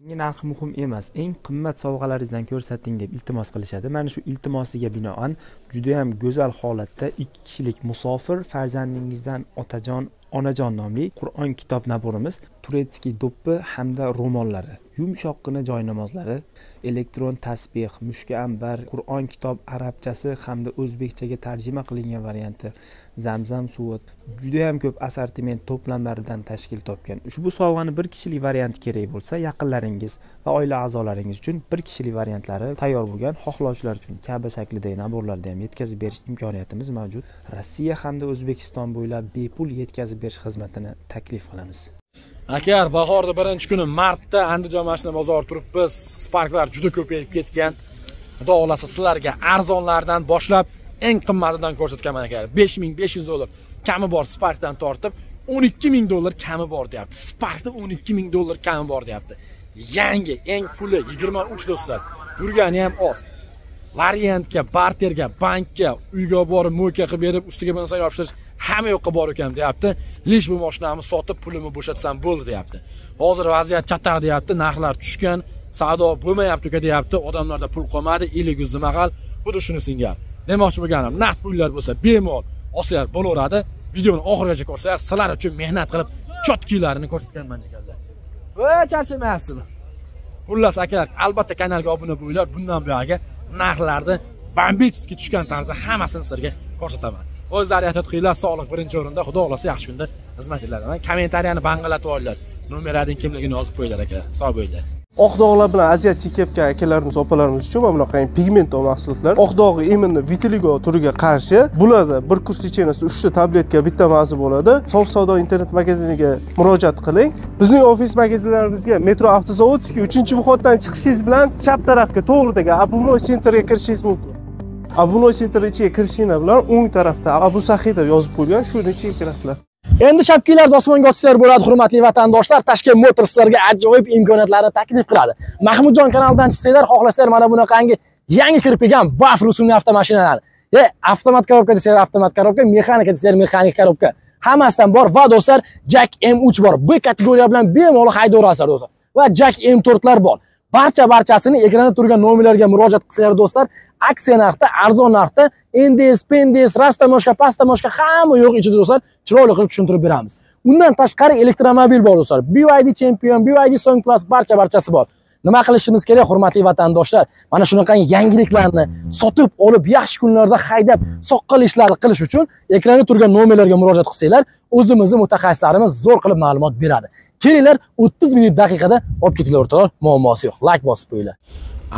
Menga narxi muhim emas, eng qimmat sovg'alaringizdan ko'rsating deb iltimos qilishadi. Mana shu iltimosiga binoan juda ham go'zal holatda ikki kishilik musofir farzandingizdan otajon onajon nomli qur'on kitob naborimiz turetskiy do'ppi hamda ro'mollari yumshoqqina joynamozlari elektron tasbeh mushka ambar qur'on kitob arabchasi hamda o'zbekchaga tarjima qilingan varianti zamzam suvi judayam ko'p assortiment to'plamlaridan tashkil topgan. Ushbu sovg'ani bir kishilik varianti kerak bo'lsa yaqinlaringiz va oila a'zolaringiz uchun bir kishilik variantlari tayyor bo'lgan xohlovchilar uchun kaba shaklidagi naborlarni ham yetkazib berish imkoniyatimiz mavjud. Rossiya hamda o'zbekiston bo'ylab bepul yetkazib berish xizmatini taklif qilamiz. Aka bahorni birinchi kuni martda andijon mashina bozori turibmiz. Sparklar juda ko'payib ketgan. Xudo xohlasa sizlarga arzonlardan boshlab eng qimmatidan ko'rsatganman aka besh ming besh yuz dollar kami bor sparkdan tortib o'n ikki ming dollar kami bor deyapti. Sparkda o'n ikki ming dollar kami bor deyapti. Yangi eng fulli yigirma uch do'stlar. Yurgani ham oz. Variantga barterga bankka uyga borib mo'ka qilib berib ustiga bir narsa yopishtirish hamma yoqqa bor ekan deyapti. Lish bu mashinamni sotib pulimni bo'shatsam bo'ldi deyapti. Hozir vaziyat chatoq deyapti narxlar tushgan savdo bo'lmayapti uka deyapti. Odamlarda pul qolmadi ellik yuz nima qil xuddi shuni singari. Demoqchi bo'lganim naqd pullar bo'lsa bemalol olsanglar bo'laveradi. Videoni oxirigacha ko'rsanglar sizlar uchun mehnat qilib chotkilarini ko'rsatganman ekanlar. Voy charchamayapsizmi xullas akalar albatta kanalga obuna bo'linglar. Bundan buyog'iga narxlarni bambichески tushgan tarzda hammasini sizlarga ko'rsataman. O'zlari ehtiyot qilinglar sog'liq birinchi o'rinda. Xudo xohlasa yaxshi kunda xizmat qilaman kommentariyani bang'alatib olinglar nomerlarning kimligini yozib qo'yinglar aka. Sog' bo'linglar. Oq dog'lar bilan aziyat chekayotgan akalarimiz opalarimiz uchun mana bunaqa pigment mahsulotlar. Oq dog'i именно vitiligo turiga qarshi. Bularda bir kurs lichenasida uchta tabletka bitta mazi bo'ladi. Sof savdo internet magaziniga murojaat qiling. Bizning ofis magazinlarimizga metro avtozavodskiy uchinchi vходdan chiqishingiz bilan chap tarafga to'g'ridagi обувной centrga kirishingiz mumkin. Abu center ichiga kirishinglar bilan o'ng tarafda abu sahiy deb yozib qo'ygan shuni ichiga kirasizlar. Endi shapkilarni osmonga otsizlar bo'ladi hurmatli vatandoshlar tashkent motors sizlarga ajoyib imkoniyatlarni taklif qiladi. Mahmudjon kanalidan chiqsanglar xohlasanglar mana bunaqangi yangi kirib kelgan baf rusumli avtomashinalar e avtomat korobka desanglar avtomat korobka mexanika desanglar mexanik korobka hammasidan bor va do'stlar jack m3 bor. B kategoriya bilan bemalol haydaverasizlar do'stlar. Va jack m4lar bor. Barcha barchasini ekranda turgan nomerlarga murojaat qilsanglar do'stlar aksiya narxda arzon narxda nds pendes rastamoshka pastamoshka hamma yo'q ichida do'stlar chiroyli qilib tushuntirib beramiz. Undan tashqari elektromobil bor do'stlar. Byd champion byd song plus barcha barchasi bor. Nima qilishimiz kerak hurmatli vatandoshlar? Mana shunaqangi yangiliklarni sotib olib yaxshi kunlarda haydab soqqal ishlarni qilish uchun ekranda turgan nomerlarga murojaat qilsanglar o'zimizni mutaxassislarimiz zo'r qilib ma'lumot beradi. Kelinglar o'ttiz minut daqiqada olib ketinglar o'rtoqlar muammosi yo'q. Layk bosib qo'yinglar.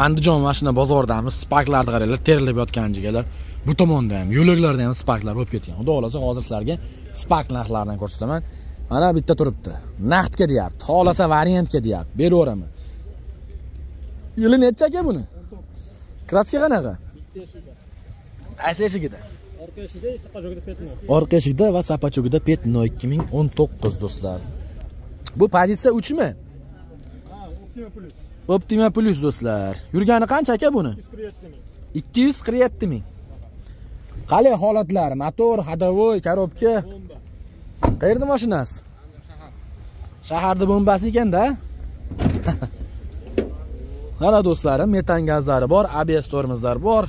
Andijon mashina bozoridamiz sparklarni qaranglar terilib yotgan jigalar. Bu tomonda ham yo'laklarda ham sparklar bo'lib ketgan. Xudo xohlasa hozir sizlarga spark narxlarini ko'rsataman. Mana bitta turibdi. Naqdga deyapti. Xohlasa variantga deyapti. Beraveraman yili necha aka buni? Kraska qanaqa? Qaysi eshigida? Orqa eshikda sapajogida petno orqa eshikda va sapachogida petno ikki ming o'n to'qqiz do'stlar. Bu pozitsiya uchmi? Ha optima plus optima plus do'stlar. Yurgani qancha aka buni? yuz qirq yetti ming. Ikki yuz qirq yetti ming. Qalay holatlari motor ходовой korobka qayerda mashinasi shaharda bombasi ekanda mana do'stlarim metan gazlari bor abs tormozlar bor.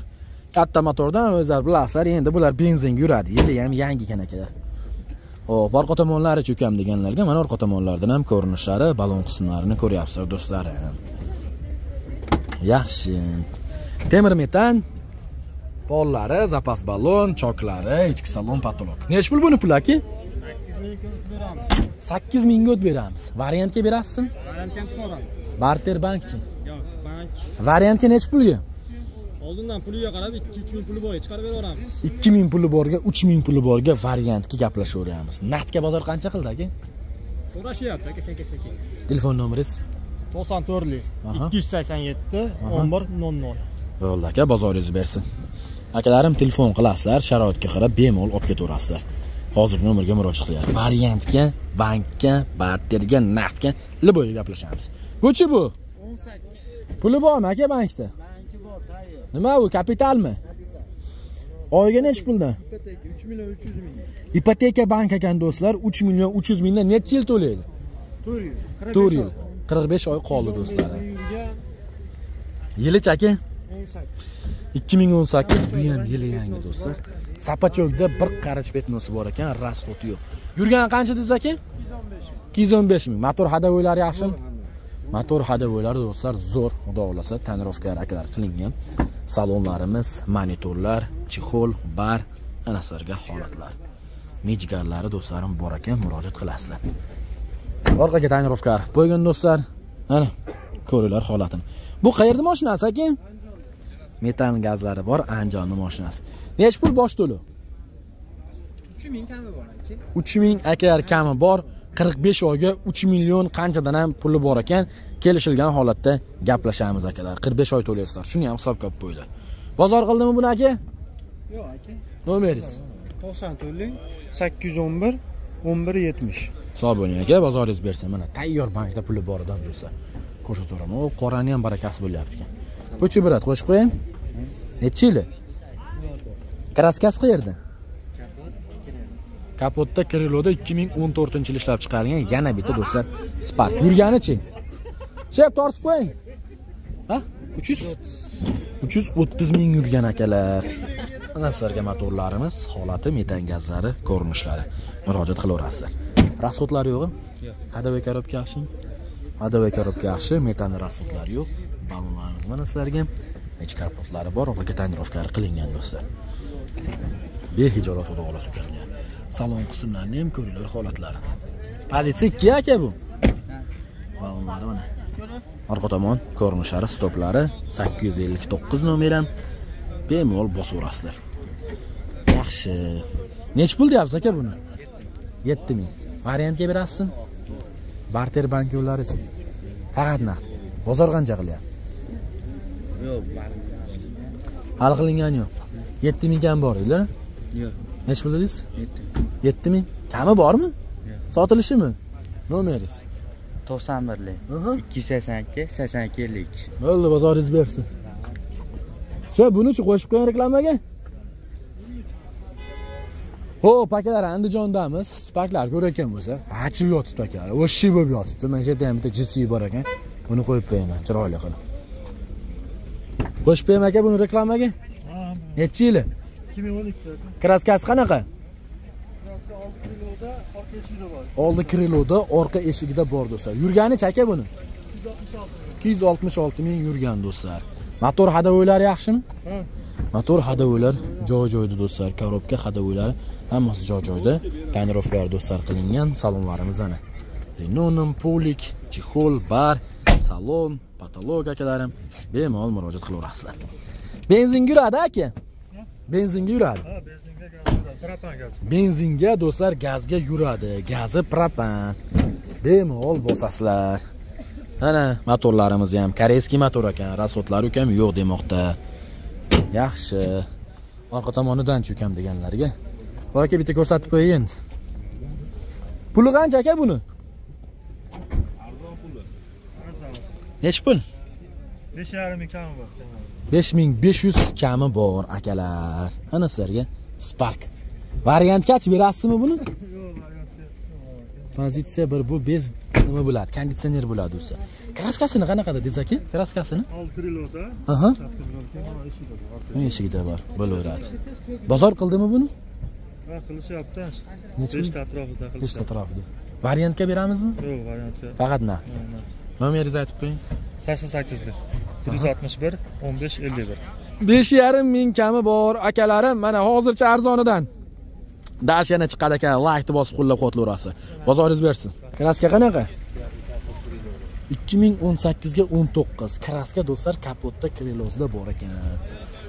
Katta motordan o'zlar bilasizlar endi bular benzinga yuradi yili ham yangi ekan akalar hop orqa tomonlari cho'kam deganlarga mana orqa tomonlaridan ham ko'rinishlari balon qismlarini ko'ryapsizlar do'stlarim. Yaxshi. Temir metan pollari zapas balon choklari ichki salon patolog. Nechi pul buni puli aka sakkiz mingga o't beramiz. Variantga berasizmi? Variantga ham chiqaramiz barter bankchi variantga nechi pulga? Oldindan puliga qarab ikki uch ming puli bor chiqarib beraveramiz. Ikki ming puli borga uch ming puli borga variantga gaplashaveramiz. Naqdga bozor qancha qildi aka? So'rashyapti aka sekin sekin telefon nomeringiz? To'qson to'rtlik ikki yuz sakson yetti o'n bir nol nol. Bo'ldi aka bozoringiz bersin. Akalarim telefon qilasizlar sharoitga qarab bemalol olib ketaverasizlar. Hozir nomerga murojaat qilinglar variantga bankka barterga naqdga liboyga gaplashamiz. Buchi bu? o'n sakkiz puli bormi aka bankda banki bor tayyor nima u kapitalmi oyiga nechi puldan ipoteka uch million uch yuz ming ipoteka bank ekan do'stlar uch million uch yuz mingdan necha yil to'laydi to'rt yil to'rt yil 45 oy qoldi do'stlar. Yili aka? 2018 bu ham yili yangi do'stlar. Sapachokda bir qarich petnosi bor ekan, rasxoti yo'q. Yurgani qancha dedingiz aka? 215 ming. Motor hadavoylari yaxshimi? Motor hadavoylari do'stlar zo'r, xudo xolasa, tonirovka akalar qilingan. Salonlarimiz, monitorlar, chexol, bar, anasarga holatlar. Mijgarlari do'stlarim bor ekan, murojaat qilasizlar. Orqaga tonirovka qo'ygan do'stlar. Mana ko'ringlar holatini. Bu qayerda mashinasi aka? Metan gazlari bor, Anjonni mashinasi. Nech pul bosh to'lov? 3000 kami bor aka. 3000 akalar kami bor. 45 oyga 3 million qanchadan ham puli bor ekan, kelishilgan holatda gaplashamiz akalar. 45 oy to'laysizlar. Shuni ham hisobga olib qo'yinglar. Bozor qildimi buni aka? Yo'q aka. Nomeringiz? 94lik 811 1170. Hisob bo'ling aka, bozoringiz bersa mana tayyor bankda puli boridan bo'lsa. Ko'rsataveraman. O qorani ham barakasi bo'lyapti ekan. Ko'chi birat qo'shib qo'ying. Necha yili? Kraskasi qayerda? Kapotda Kiriloda 2014-yil ishlab chiqarilgan yana bitta do'stlar Spark. Yurganichi? Shep tortib qo'ying. Ha? 300? 330 ming yurgan akalar. Ana sizlarga motorlarimiz, holati, metan gazlari, ko'rinishlari murojaat qilaverasizlar. Yo'qmi? Yo'q. Hadavay korobka yaxshimi? Hadavay korobka yaxshi, metan rasxodlari yo'q. Balonlarimiz mana sizlarga ichki kapotlari bor, tonirovkalari qilingan do'stlar. Behijolat xudo xolos ukalgan. Salon qismlarini ham ko'ringlar holatlari. Pozitsiya 2 aka bu. Balonlari mana. Orqa tomon ko'rinishlari, stoplari 859 nomer ham bemalol bosaverasizlar. Yaxshi. Nech pul deyapsiz aka buni? 7000. Variantga berasizmi? Barter bank? Faqat naqd. Bozor qancha qilyapti? Yo'q, Hal qilingan yo'q. 7000 kam bor deydilar. Yo'q, Nech pul dedingiz? 7. 7000. Kami bormi? Sotilishimi? Nomeringiz? 91lik Aha. 282 82 ellik Bo'ldi, bozoringiz bersin. Shu buni-chi qo'shib qo'ying reklamaga? Hop, akalar Andijondamiz. Sparklar ko'rayotgan bo'lsa, achib yotibdi akalar. O'shi bo'lib yotibdi. Mana shu yerda ham bitta GC bor ekan. Buni qo'yib qo'yaman, chiroyli qilib. Qo'shib qo'yaman aka buni reklamaga? Necha yili? 2012 Kraskasi qanaqa? Oldi kriloda, orqa eshigida bor do'stlar. Yurgani aka buni? 266 ming yurgan do'stlar. Motor hadavoylari yaxshimi? Ha. Motor hadavoylar joy-joyda do'stlar. Korobka hadavoylari hammasi joy-joyda. Tonirovkalar do'stlar qilingan salonlarimiz ana. Linonim, polik, chexol, bar, salon, patolog akalarim bemalol murojaat qilaverasizlar. Benzin yuradi aka? Benzinga yuradi. Ha, benzinga gaz, propan gaz. Benzinga do'stlar gazga yuradi. Gazi propan. Bemalol bosasizlar. Mana motorlarimiz ham koreyskiy motor ekan. Rasxodlari ukam yo'q demoqda. Yaxshi. Orqa tomonidan ukam deganlarga. Bu aka bitta ko'rsatib qo'ying endi. Puli qancha aka buni? Arzon puli. Nech pul? 5,5 ming kami bor. 5500 kami bor akalar. Ana sizlarga Spark. Variantgacha berasizmi buni? Pozitsiya bir bu bez nima bo'ladi? Konditsioner bo'ladi o'zi. Kraskasini qanaqa dedingiz aka? Kraskasini? Old kriloda. Aha. Eshigida bor, bo'laveradi. Bozor qildimi buni? Qilishyapti. Necha 5 ta atrofida 5 qilishyapti. atrofida. Variantga beramizmi? Yo'q, variantga. Faqat naqd. Nomeringizni aytib qo'ying. 88lik. 161 15 51. 5,5 ming kami bor akalarim. Mana hozircha arzonidan. Dash yana chiqadi aka, like bosib qo'llab-quvvatlaverasiz. Bozoringiz bersin. Kraska qanaqa? 2018 ga 19. Kraska do'stlar kapotda krilozda bor ekan.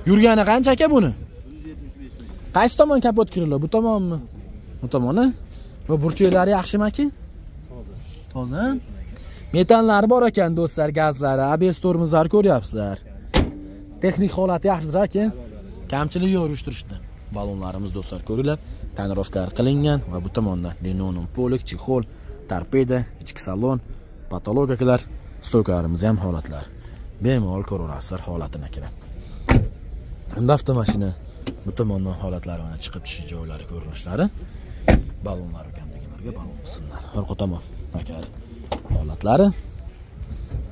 Yurgani qancha aka buni? Qaysi tomon kapot krilo? Bu tomonmi? Bu tomoni? Va burchaklari yaxshimi aka? Toza. Toza. Metanlari bor ekan do'stlar, gazlari, ABS tormozlari ko'ryapsizlar. Texnik holati yaxshidir aka. Kamchilik yo'q yurishtirishda. Balonlarimiz do'stlar ko'ringlar, tonirovkalar qilingan va bu tomondan linonum polik, chexol, torpeda, ichki salon, patologikalar, stoykalarimiz ham holatlar. Bemalol ko'raverasizlar holatini aka. endi avtomashina bu tomondan holatlari mana chiqib tushish joylari ko'rinishlari. ballonlar ekan balon qismlar. Orqa tomon aka holatlari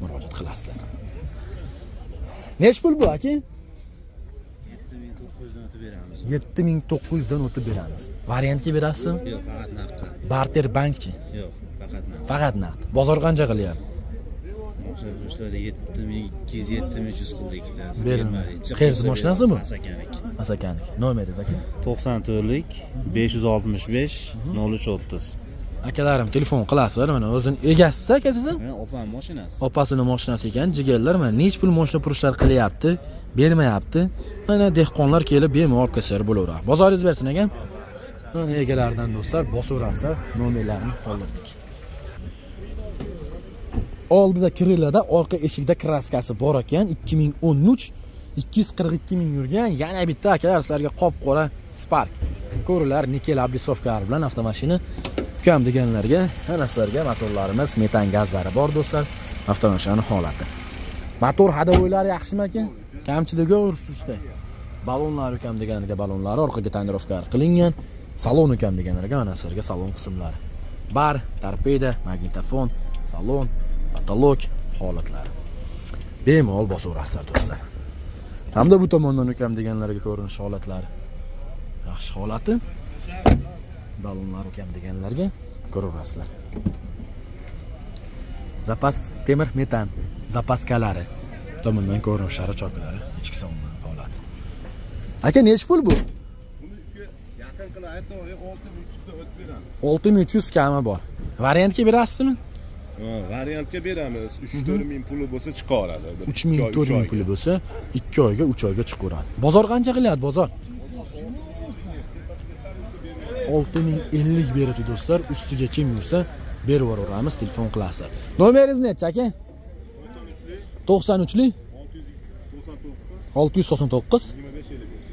murojaat qilasizlar nechi pul bu aka? Yetti ming to'qqiz yuzdan o'tib beramiz. Variantga berasizmi? Yo'q faqat naqd. Barter bankchi. Yo'q faqat naqd. Faqat naqd. Bozor qancha qilyapti? Ishlar yetti ming ikki yuz yetti ming uch yuz qildi ikkitasi. Berilmadi. Bermadi. Qayerda mashinasi bu? asakaniki asakaniki nomeringiz aka? To'qson to'rtlik besh yuz oltmish besh nol uch o'ttiz akalarim telefon qilasizlar mana o'zini egasiz aka siz men opam mashinasi opasini mashinasi ekan jigarlar mana nechi pul moshina purushlar qilyapti bermayapti. Mana dehqonlar kelib bemalol olib ketsalar bo'laveradi. Bozoringiz bersin ekan mana egalaridan do'stlar bosaverasizlar nomerlarini qoldirdik. Oldida kirilada orqa eshikda kraskasi bor ekan 2013 242 ming yurgan yana bitta akalar sizlarga qop qora spark. Ko'ringlar nikel облицовкалari bilan avtomashina ukam deganlarga ana sizlarga motorlarimiz metan gazlari bor do'stlar avtomashinani holati. Motor hadovoylari yaxshimi aka kamchiligi urishtirishda balonlar ukam deganlarga balonlari orqaga tonirovkalar qilingan salon ukam deganlarga mana sizlarga salon qismlari. Bar torpeda magnitofon salon potolok holatlari. Bemalol bosaverasizlar do'stlar. Hamda bu tomondan ukam deganlarga ko'rinish holatlari. Yaxshi holati. Balonlar ukam deganlarga ko'raverasizlar zapas temir metan zapaskalari tomondan ko'rinishlari choklari ichki savunma holati. Aka nechi pul bu? Yaqin qilib aytavering olti ming uch yuzda o'tib beramiz. Olti ming uch yuz kami bor. Variantga berasizmi? Ha, variantga beramiz. Uch to'rt ming puli bo'lsa chiqaveradi Bir uch ming ikki oy, to'rt uch ming oyga. puli bo'lsa ikki oyga uch oyga chiqaveradi bozor qancha qilyapti bozor olti ming ellik beribdi do'stlar. Ustiga kim yursa berib yuboraveramiz telefon qilasizlar nomeringiz nechi aka? To'qson uchlik olti yuz to'qson to'qqiz.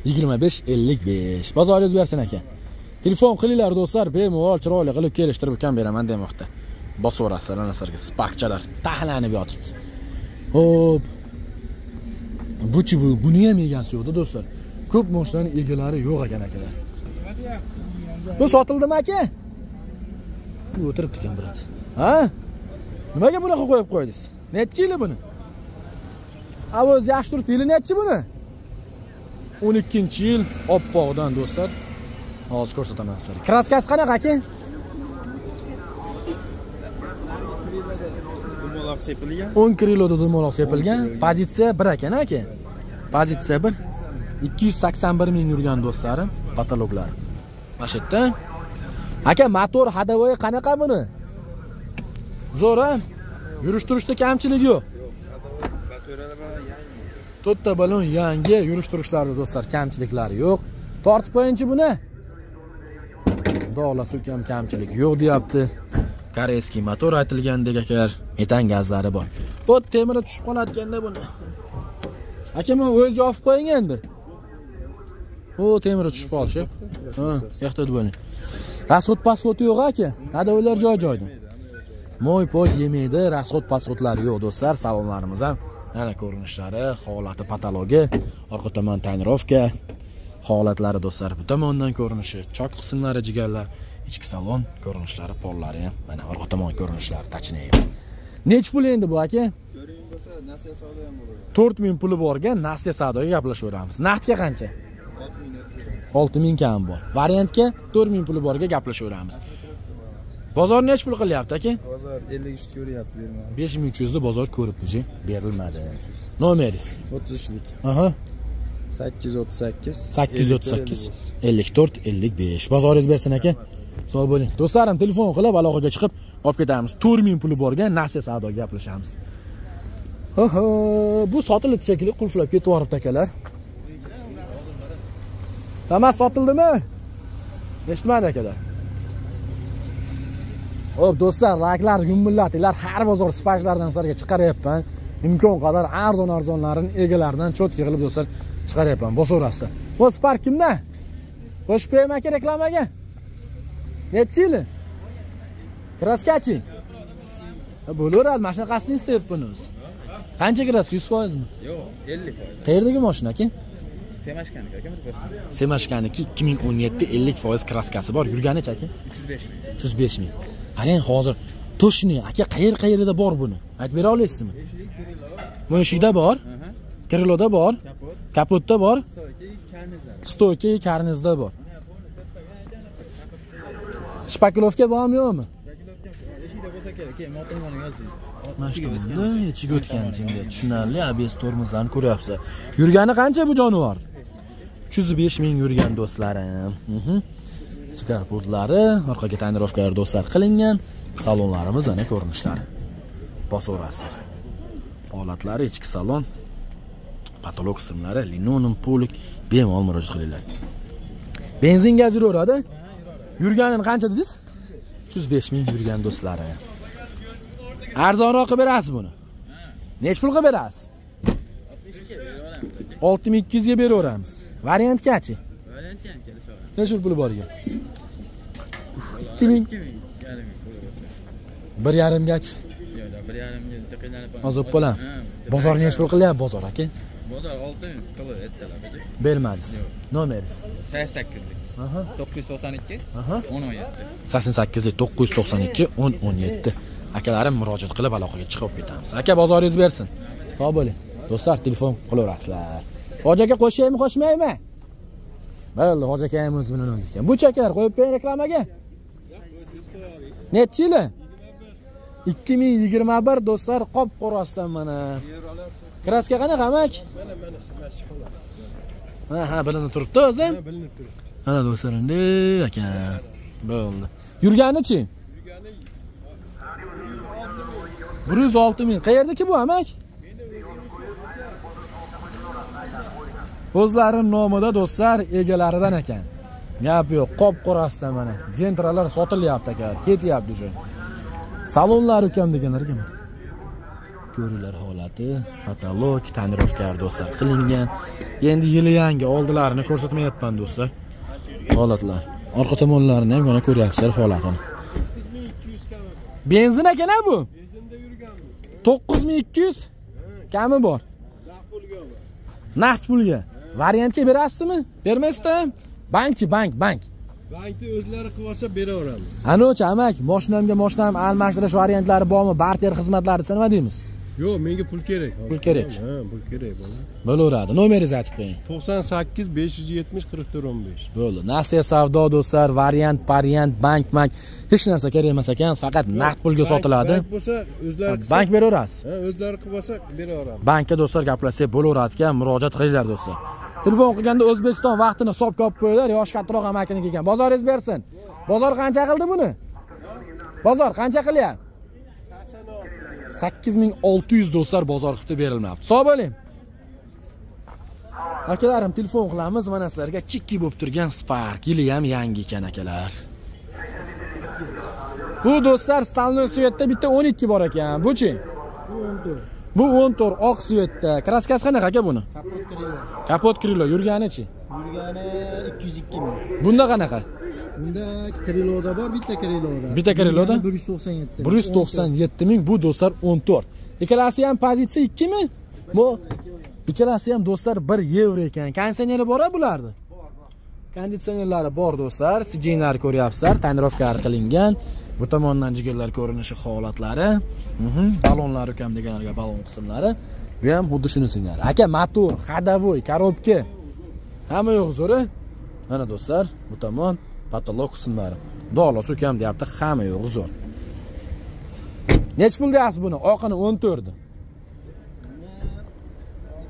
Yigirma besh ellik besh. Bozoringiz bersin aka. Telefon qilinglar do'stlar. Bemalol chiroyli qilib kelishtirib ukam beraman demoqda. Bosaverasizlar ana sizlarga sparkchalar taxlanib yotibdi Hop. Buchi bu, buni ham egasi yo'qda do'stlar. Ko'p moshinani egalari yo'q ekan akalar. Bu sotildimi aka? Bu o'tiribdi ekan birat. Ha? Nimaga bunaqa qo'yib qo'ydingiz? Necha yili buni? A o'zi yaxshi turibdi. Yili nechi buni? 12-yil oppoqdan do'stlar. Hozir ko'rsataman sizlarga. Kraskasi qanaqa aka? dumaloq sepilgan 10 kiloda dumaloq sepilgan pozitsiya 1 ekan aka pozitsiya 1 281 ming yurgan do'stlarim patologlar mana shu yerda aka motor ходовой qanaqa buni zo'r a yurish turishda kamchilik yo'q. To'rtta balon yangi yurish turishlarida do'stlar kamchiliklari yo'q. Tortib qo'yingchi buni xudo xohlasa ukam kamchilik yo'q deyapti. Koreyskiy motor aytilgandek agar metan gazlari bor. Bu temiri tushib qolayotganda buni. Aka men o'zi yopib qo'ying endi. O temiri tushib qolishi ehtiyot bo'ling расход pasxoti yo'q aka. Hadovoylar joy joyda moy poy yemaydi расход pasxotlari yo'q do'stlar. Salonlarimiz ham. Mana ko'rinishlari holati patologi. Orqa tomon tonirovka holatlari do'stlar bu tomondan ko'rinishi. Chok qismlari jigarlar. Ichki salon ko'rinishlari pollari ham. Mana orqa tomon ko'rinishlari tachniy nechi pul endi bu aka? To'rt ming puli borga nasiya savdoga gaplashaveramiz naqdga qancha olti ming kam bor. Variantga to'rt ming puli borga gaplashaveramiz bozor nechi pul qilyapti aka bozor ellik uch ko'ryapti bermadi. Besh ming uch yuzda bozor ko'ribdi berilmadi. Nomeringiz? O'ttiz uchlik aha. Sakkiz o'ttiz sakkiz sakkiz yuz o'ttiz sakkiz ellik to'rt ellik besh. bozoringiz bersin aka. Sog' bo'ling. Do'stlarim telefon qilib aloqaga chiqib olib ketamiz. To'rt ming puli borga nasiya savdoga gaplashamiz. Bu sotilibdi shekilli qulflab ketib yuboribdi akalar damas sotildimi eshitmadi akalar Xo'p do'stlar, laklar, gumbillatlar har bozor sparklardan sizlarga chiqaryapman. Imkon qadar arzon arzonlarini egalaridan cho'tki qilib do'stlar chiqaryapman. Bosaverasizlar. Bu spark kimda? Qo'shib qo'yaymi aka reklamaga? Nechi yili? Kraskachi? Ha, Bo'laveradi, mana shunaqasini istayapman o'zi. Qancha kraska 100% mi? yo'q ellik foiz Qayerdagi mashina aka? Semashkaniki aka Semashkaniki 2017 50% kraskasi bor. Yurganicha aka? 305 ming. 305 ming. Qarang hozir toshni aka qayer qayerida bor buni? Aytib bera olasizmi? Eshikda bor. Kriloda bor. Kapotda bor. Stoyka karnizda. Bor. Shpakilovka bormi yo'qmi? Mana shu tomonda ichiga o'tgan tushunarli abs tormozlarni ko'ryapsiz. Yurgani qancha bu jonivor uch yuz besh ming yurgan do'stlarim. Mhm. skarpurtlari orqaga tonirovkalar do'stlar qilingan salonlarimiz ana ko'rinishlari. Bosaverasizlar holatlari ichki salon patolog qismlari linoleum polik bemalol murojaat qilinglar. Benzin gaz yuraveradi. Yurganini qancha dedingiz? uch yuz besh ming yurgan do'stlarim. Arzonroq qilib berasiz buni. Nechi pul qilib berasiz? Olti ming ikki yuzga beraveramiz variantgachi necha pul bor ekan ikki ming bir yarimgachi. Bir yarimga qiynalib hozir bo'lam bozor nechi pul qilyapti bozor aka. Bozor olti ming qilib aytdilar. Bermadingiz. Nomeringiz? Sakson sakkizlik. To'qqiz yuz to'qson ikki o'n o'n yetti. Sakson sakkizlik to'qqiz yuz to'qson ikki o'n o'n yetti. Akalarim murojaat qilib aloqaga chiqib ketamiz. Aka bozoringiz bersin. Sog' bo'ling do'stlar telefon qilaverasizlar. Hoji aka qo'shaymi qo'shmaymi? Bo'ldi hoji akam o'zi bilan o'zi ekan bu chakalar qo'yib qo'ying reklamaga. Nechi yili? ikki ming yigirma bir do'stlar qop qorasidan mana kraska qanaqa amak ha ha bilinib turibdi o'zi? Bilinib turibdi. Ana do'stlar bunday ekan bo'ldi. Yurganichi bir yuz olti ming. Qayerdaki bu amak o'zlarini nomida do'stlar egalaridan ekan. Gap yo'q qop qorasida mana. Jentralar sotilyapti aka ketyapti уже salonlar ukam deganlarga ko'ringlar holati katalog tonirovkalar do'stlar qilingan. Endi yili yangi oldilarini ko'rsatmayapman do'stlar. Holatlar. Orqa tomonlarini ham mana ko'ryapsizlar holatini. Benzin ekan bu? To'qqiz ming ikki yuz? Kami bor. Naqd pulga naqd pulga. Variantga berasizmi? Bermaysizda bankchi bank bank. Bankni o'zlari qilib olsa beraveramiz. Anochi amak moshinamga moshinam almashtirish variantlari bormi? Barter xizmatlari desa nima deymiz yo'q menga pul kerak. Pul kerak. ha pul kerak bola bo'laveradi nomeringizni aytib qo'ying. To'qson sakkiz besh yuz yetmish qirq to'rt o'n besh. Bo'ldi. Nasiya savdo do'stlar variant variant bank bank. Hech narsa kerak emas ekan faqat naqd pulga sotiladi. bank bo'lsa o'zlari bank beraverasiz. Ha o'zlari qilib olsa beraveramiz. Bankka do'stlar gaplashsak bo'laveradi ekan murojaat qilinglar do'stlar. Telefon qilganda o'zbekiston vaqtini hisobga olib qo'yinglar yoshi kattaroq amakiniki ekan bozoringiz bersin. Bozor qancha qildi buni? Bozor qancha qilyapti sakkiz ming olti yuz do'stlar bozor qilib berilmayapti. Sog' bo'ling. Akalarim telefon qilamiz. Mana sizlarga chikki bo'lib turgan spark. Yili ham yangi ekan akalar. Bu do'stlar stalnoy svetda bitta o'n ikki bor ekan. Buchi bu o'n to'rt. Oq svetda kraskasi qanaqa aka buni? Kapot krilo. Yurganichi Yurgani 202 ming. bunda qanaqa Bunda Kriloda bor, bitta Kriloda. Bitta Kriloda? Yurgani 197. bir yuz to'qson yetti ming bu do'stlar o'n to'rt. Ikkalasi ham pozitsiya ikkimi? Bu ikkalasi ham do'stlar bir yevro ekan. Konditsioneri bor bularni konditsionerlari bor do'stlar. Sijinlari ko'ryapsizlar. Tonirovkalari qilingan. Bu tomondan jigarlar ko'rinishi holatlari. Mhm. ballonlar ukam deganlarga ballon qismlari. Bu ham xuddi shuni singari. Aka motor ходовой коробка hamma yo'q zo'ri. Mana do'stlar bu tomon patolog qismlari dolos ukam deyapti hamma yo'g'i zo'r. Nechi pul deyapsiz buni? Oqini o'n to'rti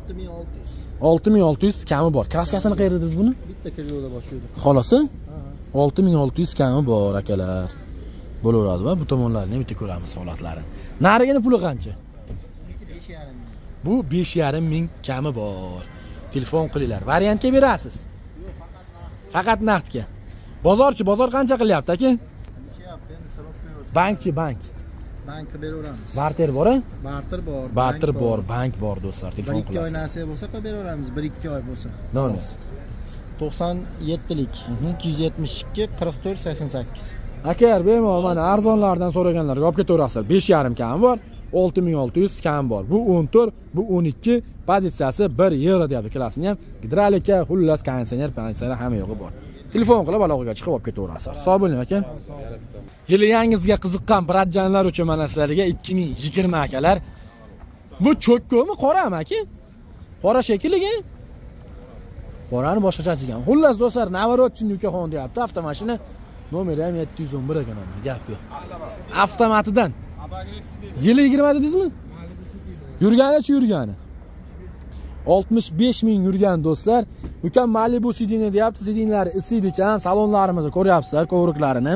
6600. olti ming olti yuz kami bor. Kraskasini qayerda dedingiz buni? Bitta Kriloda boshlaydi. xolasi olti ming olti yuz kami bor akalar. Bo'laveradi va bu tomonlarni bitta ko'ramiz holatlari. Narigini puli qancha? Bu besh yarim ming kami bor. Telefon qilinglar. Variantga berasiz. Faqat naqdga bozorchi bozor qancha qilyapti aka Deyishyapti, endi so'rab qo'yaversin. bankchi bank Bankka beraveramiz. barter bor Barter bor. barter bor bank bor do'stlar Bir telefon ikki oy qilasiz nasiya bo'lsa qilib beraveramiz. 1-2 oy bo'lsa. nomingiz 97lik 272 44 88. aka bemalol mana arzonlardan so'raganlarga olib ketaverasizlar besh yarim kami bor olti ming olti yuz kam bor bu o'n to'rt bu o'n ikki pozitsiyasi bir yevro deyapti ikkalasini ham gidrolika xullas konditsioner konditsioner hamma yo'g'i bor telefon qilib aloqaga chiqib olib ketaverasizlar sog' bo'ling aka. Yili yangisiga qiziqqan bratjanlar uchun mana sizlarga 2020 akalar. Bu cho'kkomi qorami aka? Qora shekilli qorani boshqachasi ekan xullas do'stlar наворотчиный ukaxon deyapti. Avtomashina nomeri ham 711 ekan gap yo'q. Avtomatidan. Yili 20 dedingizmi yurganichi yurgani. 65 ming yurgan do'stlar ukam malibu sidini deyapti. Sidinlari isiydi ekan salonlarimizni ko'ryapsizlar kovriklarini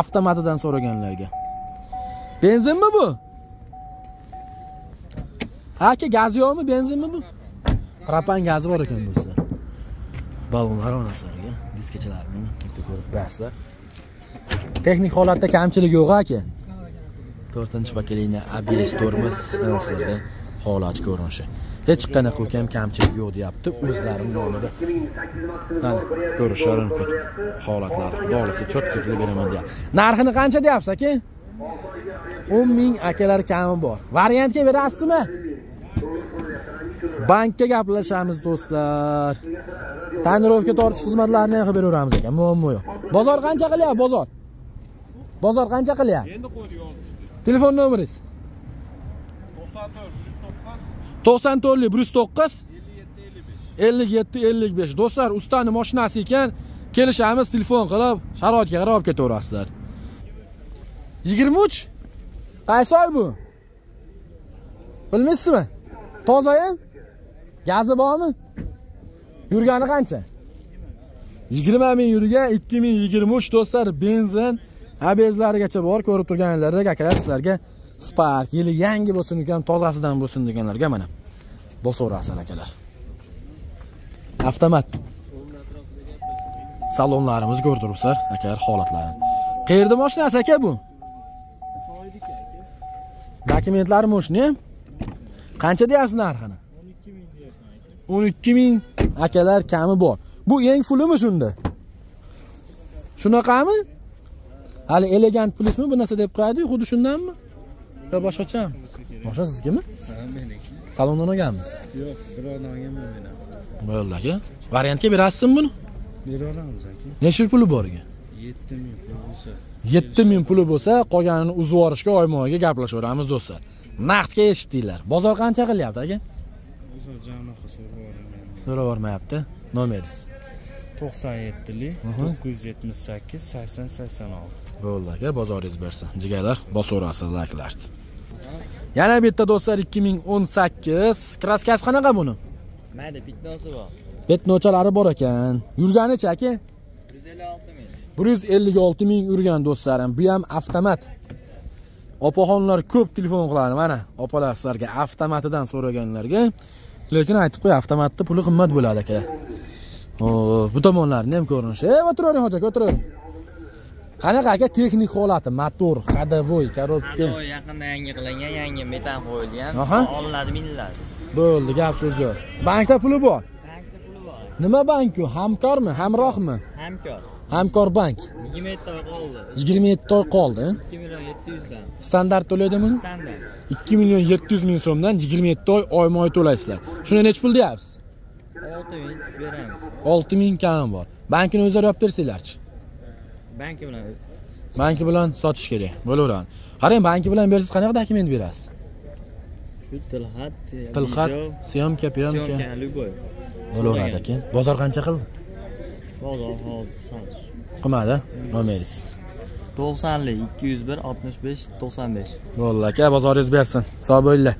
avtomatidan so'raganlarga. Benzinmi bu? Ha aka gazi yo'qmi? Benzinmi bu? Propan gazi bor ekan do'stlar. Ballonlar onasilarga diskachalarini bitta ko'rib turasizlar texnik holatda kamchilik yo'q aka. To'rtinchi pokoleniya abs tormoz holati ko'rinishi. Hech qanaqa ukam kamchilik yo'q deyapti o'zlarini nomida. Mana ko'rishlari mumkin holatlari xudo cho'tka qilib beraman deyapti. Narxini qancha deyapsiz aka? o'n ming akalar kami bor. Variantga berasizmi? Bankka gaplashamiz do'stlar. Tonirovka tortish xizmatlarini ham qilib beraveramiz ekan muammo yo'q. Bozor qancha qilyapti bozor? Bozor qancha qilyapti? Endi qo'ydi yozishdi telefon nomeringiz? To'qson to'rtlik bir yuz to'qqiz. Ellik yetti ellik besh. Do'stlar ustani mashinasi ekan. Kelishamiz telefon qilib sharoitga qarab olib ketaverasizlar. Yigirma uch? Qaysi oy bu? Bilmaysizmi tozayam gazi bormi? Yurgani qancha? Yigirma ming yurgan ikki ming yigirma uch do'stlar benzin abezlarigacha bor ko'rib turganlaridek akalar sizlarga spark yili yangi bo'lsin ukam tozasidan bo'lsin deganlarga mana. Bosaverasizlar akalar. Avtomat. Salonlarimizni ko'rib turibsizlar akalar holatlarini. Qayerda moshinasi aka bu? Dokumentlari moshina. Qancha deyapsiz narxini? O'n ikki ming akalar kami bor. Bu eng fulimi shunda? Shunaqami? Hali elegant plusmi bu narsa deb qo'yadiku xuddi shundanmi? Yo boshqachami boshqa siznikimi salondan olganmiz. Yo'q birovdan olganman men ham bo'ldi aka. Variantga berasizmi buni? Beraolamiz aka necha pul puli bor ekan yetti ming pul bo'lsa. Yetti ming puli bo'lsa qolganini uzib yuborishga oyma oyga gaplashaveramiz do'stlar. Naqdga eshitdinglar? Bozor qancha qilyapti aka? O'zi janoqa so'rab yubormayapti. Nomeringiz? To'qson yettilik to'qqiz yuz yetmish sakkiz sakson sakson olti. Bo'ldi aka. Bozoringiz bersin. Jigarlar bosaverasiz layklarni yana bitta do'stlar 2018 kraskasi qanaqa buni? Mayda bitnosi bor. Betnochalari bor ekan. Yurganichi aka yuz ellik olti ming. 156 ming yurgan do'stlarim. Bu ham avtomat. Opaxonlar ko'p telefon qiladi mana. Opalar sizlarga avtomatidan so'raganlarga. Lekin aytib qo'y avtomatni puli qimmat bo'ladi aka. Xo'p, bu tomonlarini ham ko'rinishi. E o'tiravering hoji aka o'tiravering qanaqa aka texnik holati? Motor ходовой коробка yaqinda yangi qilingan yangi metan qo'yilgan. Olinadi miniladi. Bo'ldi gap so'z yo'q. Bankda puli bor? Bankda puli bor. Nima banku hamkormi hamrohmi? Hamkor. Hamkor bank. yigirma yetti oy qoldi. 27 oy qoldi ikki million yetti yuzdan. Standart to'laydimi? Standart. 2 million 700 ming so'mdan 27 oy oyma oy to'laysizlar. Shuni necha pul deyapsiz? Olti ming beramiz 6 ming kami bor. Bankini o'zlari yopib bersanglarchi banki bilan banki bilan sotish kerak bo'laveradi. Qarang banki bilan bersangiz qanaqa dokument berasiz? Shu tilxat tilxat syomka pyomka любой bo'laveradi aka. Bozor qancha qildi? Bozor hozir qilmadi nomeringiz to'qsonlik ikki yuz bir oltmish besh to'qson besh. Bo'ldi aka bozoringiz bersin. Sog' bo'linglar